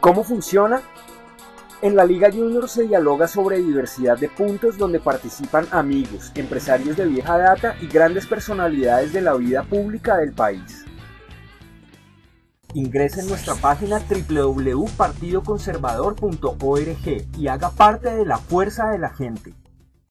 ¿Cómo funciona? En la Liga Junior se dialoga sobre diversidad de puntos donde participan amigos, empresarios de vieja data y grandes personalidades de la vida pública del país. Ingrese en nuestra página www.partidoconservador.org y haga parte de la fuerza de la gente.